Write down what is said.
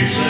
He said.